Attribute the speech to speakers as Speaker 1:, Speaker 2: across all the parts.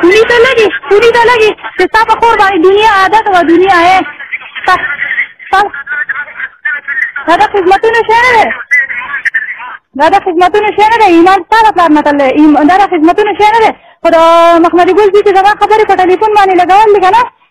Speaker 1: پوری ته لګي پوری ته لګي چې تا په خور باندې دنیا عادت و دنیا ہے دا د خدمتونو شی نه دی دا د خدمتونو شی نه دی ایمان ستا د پلار نه تللی دا د خدمتونو شی نه دی خو د مخمدي ګل زوی چې زما خبرې په ټلیفون باندې لګول دي که نه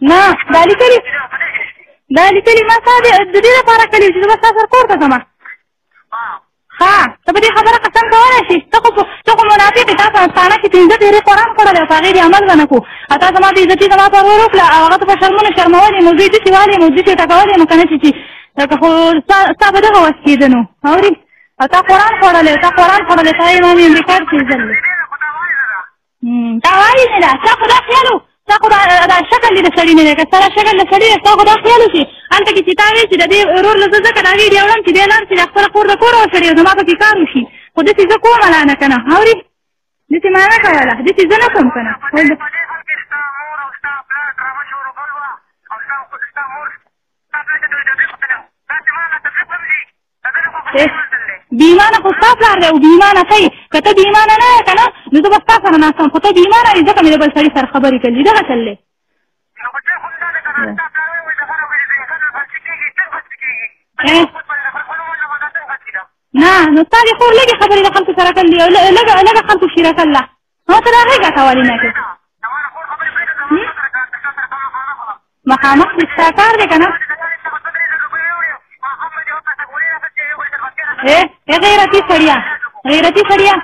Speaker 1: نه دا لیکلي دا لیکلي ما تا د دې لپاره کړي چې زه تاسو کور ته ځم ها ته به دې خبره قسم کولی شي ته خو ته خو منافق تا په تانه کې پنځه ډېرې قرآن کړل او په هغې دې عمل ونه کړو او تا زما بې عزتي زما په ورور وکړه او هغه ته په شرمونو شرمولې مو دوی دسې والې مو دوی ټکولې مو که نه چې چې لکه خو ستا به دغه وس کېده نو اوري او تا قرآن خوړلی تا قرآن خوړلی تا امام امریکا کېدل دا وایي نه ده ستا خو دا خیال و ستا خو دا شکل دې د سړي نه دی که ستا دا شکل د سړي دی ستا خو دا خیال و چې هلته کښې چې تا وې چې د دې ورور له زه ځکه دا ویډیو وړم چې دی لاړ چې د خپله کور د کوره وسړی او زما پکې کار وشي خو داسې زه کوم لا نه که نه اورې داسې ما نه کوله داسې زه نه کوم که نه بیمانه خو ستا پلار دی او بیمانه ته یې که ته بیمانه نه یې که نه نو زه به ستا سره ناست وم خو ته بیمانه یې ځکه مې د بل سړي سره خبرې کړي دغه چل دی نه نو ستا دې خور لږې خبرې د خلکو سره کړلې لږه لږه خلکو شیره کړله ما ته راغی ګټه ولې نه کوي مخامخ دې ستا کار دی که نه ای غیرتي سړیه غیرتي سړیه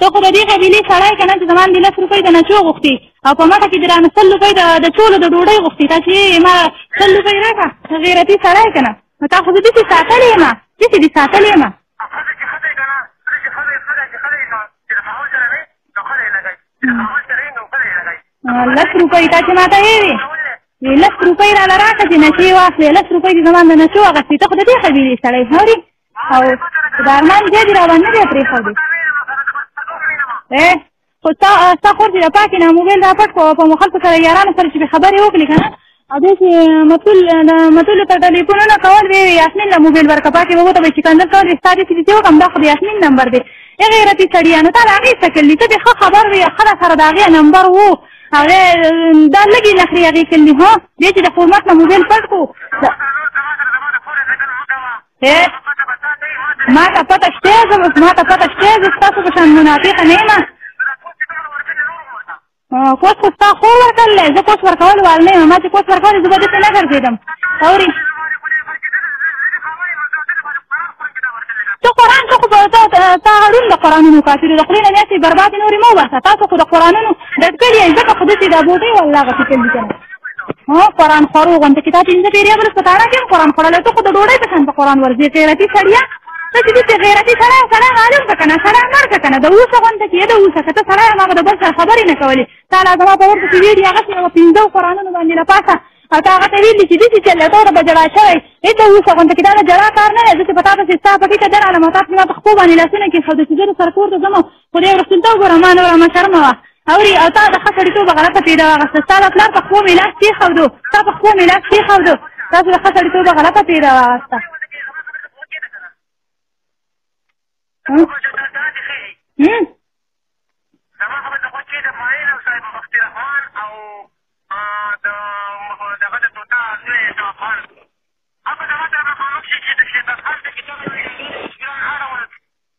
Speaker 1: ته خو د دې قبیلې سړی که نه چې زما دې لس روپۍ د نچو غوښتې او په مټه کې دې رانه سل روپۍ د چولو د ډوډۍ غوښتې تا چې ما سل روپۍ راکړه غیرتي سړی که نه نو تا خو زه داسې ساتلی یم داسې دې ساتلی یم لس روپۍ تا چې ماته یې وي لس روپۍ راله راکړه چې نشې واخلې لس روپۍ دې زما د نشو اخېستې ته خو د دې خبرې سړی هوري او د ارمان بیا دې راباندې دی پرېښودې خو ستا ستا خور چې د پاکې نه موبایل را پټ کړو په خلکو سره یارانو سره چې به خبرې وکړې که نه او بیا چې متول د متولو ته ټلیفونونه کول وی یاسمین له موبایل ورکه پاکې به وته به چې کنځل کول وی ستا دې چې وکړم دا خو د یاسمین نمبر دی ای غیرتي سړیه نو تا د هغې څه کړلي ته دې ښه خبر وي ښه در سره د هغې نمبر و هغه دا لږې نخرې هغې کړلي ها دې چې د فورمټ نه موبایل پټ کړو هې ما ته پته شته زه اوس ما ته پته شته زه ستاسو په شان منافق نه یم کوس خو ستا خور ورکړل زه کوس ورکول وال نه یم ما چې کوس ورکول زه به دلته نه ګرځېدم اوري ته قرآن ته خو به تا هړون د قرآنونو کافرو د خولې نه داسې بربادې نورې مه وباسه تاسو خو د قرآنونو ډډ کړي یئ ځکه خو داسې دا بوټۍ والله غټې کړي که نه هو قرآن خورو غونډه کې دا پنځه پیریا بل ستاره کې قرآن خوړل ته خو د ډوډۍ په شان په قرآن ورځي غیرتی سړیا ته چې دې غیرتی سړی سړی عالم ته کنه سړی مر ته کنه د اوسه غونډه کې د اوسه کته سړی ما د بل سره خبرې نه کولې تا لا زما په ورته ویډیو هغه څه پنځه قرآنونو باندې لا پاسه او تا هغه ته ویل چې دې چې له تور به جړا شوی دې ته اوسه غونډه کې دا جړا کار نه زه چې پتا ته ستا پکې ته درانه ماته په خپل باندې لاسونه کې خو د سجده سرکور ته زمو خدای ورسول ته وګوره ما نوره ما شرمه وه اوري او تا د ښه سړیتوب غلطه پېده واخېسته ستا د پلار په خپو مې لاس کېښودو ستا په خپو مې لاس کېښودو تاسو د ښه سړیتوب غلطه پېده واخېسته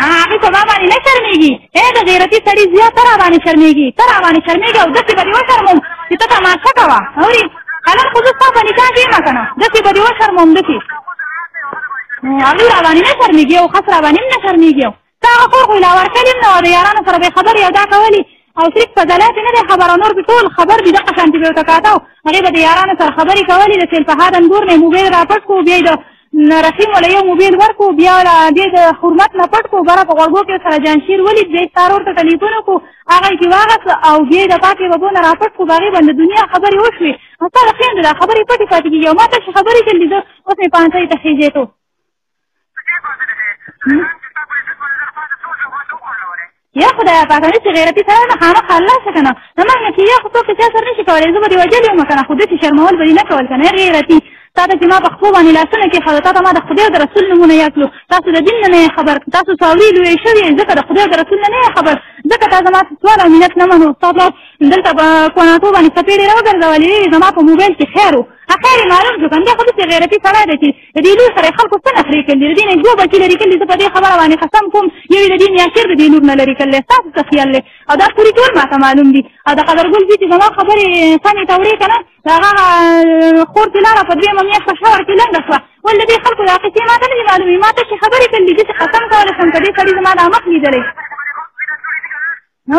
Speaker 1: هغې په ما باندې نه شرمېږي ای د غیرتي سړي زیات ته را باندې شرمېږي ته را باندې شرمېږي او داسې به دې وشرموم چې ته تماشه کوه اوري قلم خو زه ستا په نکاح کې یم که نه داسې به دې وشرموم داسې هغې را باندې نه شرمېږي او خس را باندې هم نه شرمېږي او ستا هغه کور خو یې لا ورکلي هم نه وه د یارانو سره به یې خبرې او دا کولې او صرف په دلای کې نه دی خبر او نور به ټول خبر دي دغه شانتي به ورته کاته او هغې به د یارانو سره خبرې کولې د سیل په هاد انګور نه یې موبایل را پټ کړو بیا یې د رحیم وله یو موبایل ورکړو بیا دې د حرمت نه پټ کړو بره په غوږو کې سره جانشیر ولید بیا یې سار ورته ټلیفون وکړو هغه یې چې واغست او بیا یې د پاکې ببو نه را پټ کړو هغې باندې دنیا خبرې وشوې ستا د خویندو دا خبرې پټې پاتې کېږي او ما ته چې خبرې چلې زه اوس مې پانسۍ ته خېژېتو یا خدای پاک نه چې غیرتی سره نه خامخ الله څه کنه نه مګر چې یا خو څوک چا سره نشي کولای زه به دې وجلې وم کنه خو دې چې شرمول به نه کول کنه غیرتی تا ته چې ما په خپل باندې لاسونه کې خو تا ته ما د خدای او رسول نمونه یاد کړو تاسو د دین نه خبر تاسو څاوري لوي شوی ځکه د خدای او رسول نه خبر ځکه تاسو ما سوال او مینت نه منو تاسو دلته په کوناتو باندې سپېړې راوګرځولې زما په موبایل کې خیر و خیر معلوم شو کنه خو دې غیرتی سره دې د دې لور سره خلکو څه نخرې کړي د دې نه دوه بچي لري کړي زه په دې خبره باندې قسم کوم یو د دې میاشر د دې لور نه لري کړي تاسو څه خیال لري او دا پوری ټول ما ته معلوم دي او دا قدر ګل چې زما خبرې سمې تورې کنه دا هغه خور دې لاره په دې مې ښه شاور کې لنډه شو ول دې خلکو دا قصې ما ته نه معلومې ما ته چې خبرې کړي چې قسم کوله سم په دې سړي زما د مخ لیدلې نو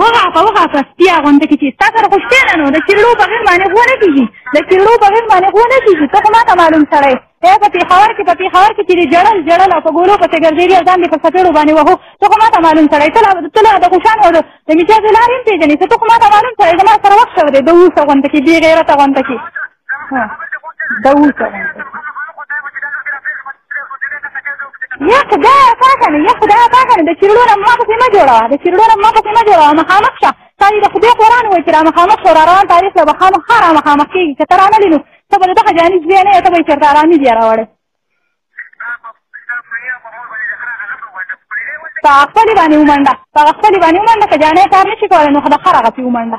Speaker 1: وغاپه وغاپه سپیا غونډه کې چې تا سره خو شته نه نو د چیرلو په غیر باندې غو نه کیږي د چیرلو په غیر باندې غو نه کیږي ته خو ما ته معلوم سړی ته په پیښور کې په پیښور کې چې جړل جړل او په ګولو په ګرځېدي ځان دې په سپېړو باندې وهو ته خو ما ته معلوم سړی ته لا ته لا د خوشان او د میجاز لارې پېژنې ته خو ما ته معلوم سړی زما سره وخت شوی دی د اوسه غونډه کې بې غیرته غونډه کې دا وکړه یا خدا پاکه نه یا خدا پاکه نه د چیرلو نه ما پسې مه جوړوه د چیرلو نه ما پسې مه جوړوه مخامخ شه تا دې د خدای قرآن وایي چې را مخامخ شو را روان تاریخ له به خامخا را مخامخ کېږي که ته رانلې نو ته به د دغه جاني ځای نه یې ته به یې چېرته ارامي بیا راوړې په خپلې باندې ومنډه په خپلې باندې ومنډه که جانې کار نه شي کولی نو د خره غسې ومنډه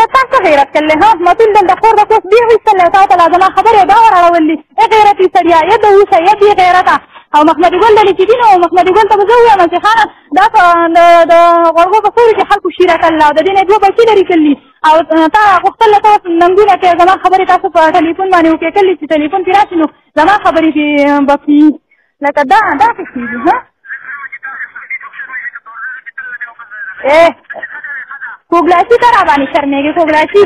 Speaker 1: ته تاسو غیرت کړل ها متل دلته خور د کوس دی ویستل تا ته لازمه خبره دا وراړول دي ای غیرتی سړیا یا د اوسه یا بی غیرته او محمد ګل دلی چې دین او محمد ګل ته زه وایم چې خانه دا د غړغو په سوري کې خلکو شیره کړل د دې نه دوه بچی لري کړلی او تا غوښتل ته ننګونه کې زما خبره تاسو په ټلیفون باندې وکړل چې ټلیفون پیرا شنو زما خبرې به بکی لکه دا دا څه شي دي ها اے کوګلاسي تر باندې شرمېږي کوګلاسي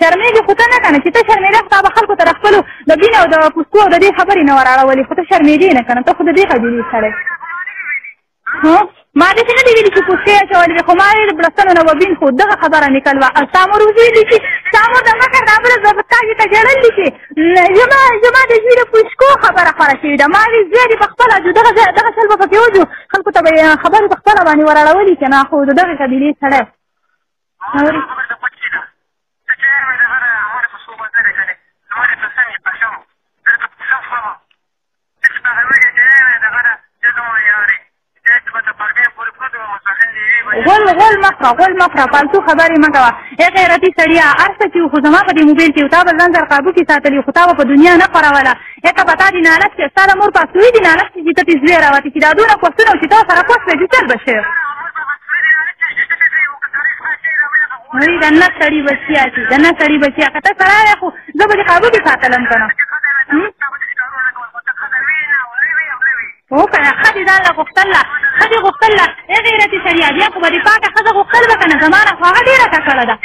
Speaker 1: شرمېږي خو ته نه کنه چې ته شرمېږې خو تا به خلکو ته خپل د بین او د پوسکو او د دې خبرې نه وراړولې خو ته شرمېږې نه کنه ته خو د دې قبیلې سړی ها ما دې څنګه دی ویل چې پوسټ یې چولې خو ما یې بلستانو نه وبین خو دغه خبره نکړ وا سامور وزي دي چې سامور د مکر د امر د فتاج ته جړل دي چې یما یما د زیر پوسکو خبره خره شي دا ما یې زیر په خپل جو دغه دغه شل په کې وځو خلکو ته خبره په خپل باندې وراړولې کنه خو
Speaker 2: دغه قبيله سره
Speaker 1: غول غول مخه غول مخه پالتو خبرې مګه وا اے غیرتی سړیا ارسه چې خو زما په دې موبایل کې تا بل نظر قابو کې ساتلی خو تا په دنیا نه پراواله اته پتا دي نه لک چې سره مور پاسو دي نه لک چې ته زوی راوتی چې دا دونه کوڅه چې تا سره کوڅه دې چل بشه وی دنه سړی بچیا چې دنه سړی بچیا کته سره خو زه به دې قابو کې ساتلم که نه هو که نه ښځې ځان له غوښتل له ښځې غوښتل له ای غیرتي سړیه بیا خو به دې پاکه ښځه غوښتل به که نه زما نه خو هغه ډېره ککړه ده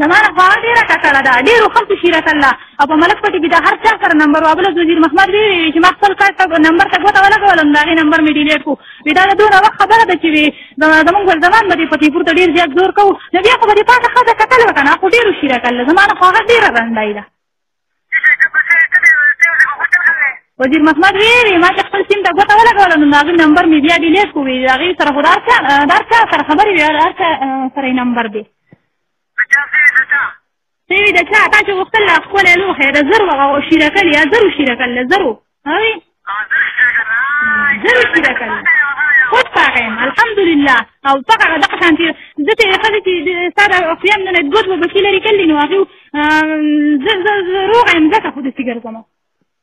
Speaker 1: زما نه خو هغه ډېره ککړه ده ډېرو خلکو شیرت الله او په ملک پټي کې د هر چا سره نمبر وابلز وزیر محمد ویلي چې ما خپل کار ته نمبر ته ګوته ولګولم د هغې نمبر مې ډیلیټ کړو وی دا د دونه وخت خبره ده چې وی زمونږ پر زمان باندې په تیپور ته ډیر زیات زور کوو نو بیا خو به دې پاته ښځه کتل وکنه خو ډیر شیره کړل زما نه خو هغه ډیره رنډای ده وزیر محمد ویری ما چې خپل سیم ته ګوته ولګوله نو هغه نمبر مې بیا ډیلیټ کو وی هغه سره خو دار چا دار چا سره خبرې وی دار چا سره نمبر دی سوي د چا تا چې غوښتل لا ښکلی لوښی د زرو هغه شیره کړي یا زرو شیره کړل د زرو هوي زرو شیره کړل خود پاغه یم الحمدلله او پاغه دغه شان چې زه ته خلک چې ساده خپل نه دوه دوه بچی لري کلی نو هغه زه زه روغ یم ځکه خو دې سیګر کوم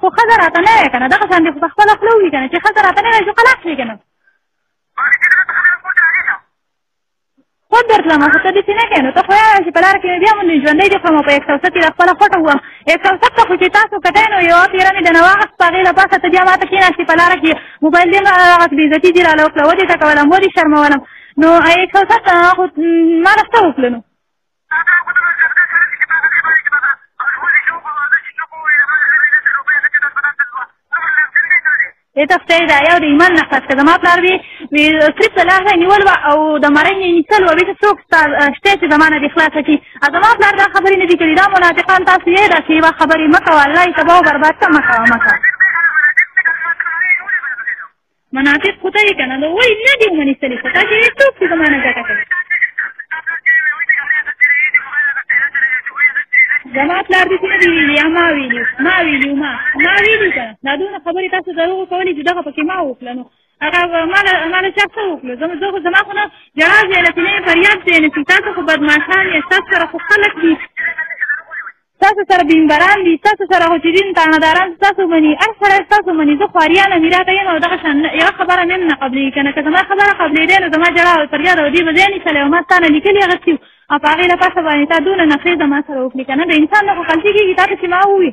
Speaker 1: خو ښځه راته نه وایي که نه دغه شان دې خو په خپله خوله ووي که نه چې ښځه راته نه وایي چې خلاص شي که نه خود درتلم خو ته داسې نه کوې نو ته خو یاره چې په لاره کې مې بیا مونږ ژوندی دې خورم په یک سوسه کې د خپله خوټه ووم یک سوسه ته خو چې تاسو کتی نو یوه پیره مې د نه واخست په هغې له پاسه ته بیا ما ته کېناستې په لاره کې موبایل دې هغه بې عزتي دې راله وکړه ودې ته کولم ودې شرمولم نو یک سوسه ته خو ما له څه وکړه نو د تفتې دا یو د ایمان نه خاصه زما پلار وی وی صرف د لاره نیول و او د مرګ نه نیسل و وی ته څوک شته چې زمانه د خلاص کی زما پلار دا خبرې نه دي کړې دا منافقان تاسو یې دا چې وا خبرې مکه والله تباہ او برباد ته مکه مکه منافق خو ته یې که نه نو ولې نه دې ومني څلې خو تاسې یې څوک چې زما نه ګټه کوي زما پلار دې څه دی ویلي ما ویلي ما ویلي ما ما ویلي که دا دونه خبرې تاسو دروغ کولې چې دغه پکې ما وکړه نو هغه ماله ماله چا څه وکړو زه زه خو زما خو نه ژړا ځای نه چې نه یې فریاد ځای نه چې تاسو خو بدمعاشان یې ستاسو سره خو خلک دي ستاسو سره دینبران دي ستاسو سره خو چې دین تانهداران ستاسو مني هر سړی ستاسو مني زه خواریان امي راته یم او دغه شان یوه خبره مې هم نه قبلېږي که نه که زما خبره قبلېدی نو زما ژړا او فریاد او دې به ځای نیسلی او ما ستا نه لیکلي اخېستي او په هغې لپاسه باندې تا دونه نخرې زما سره وکړي که نه د انسان نه خو غلطي کېږي تا ته چې ما ووي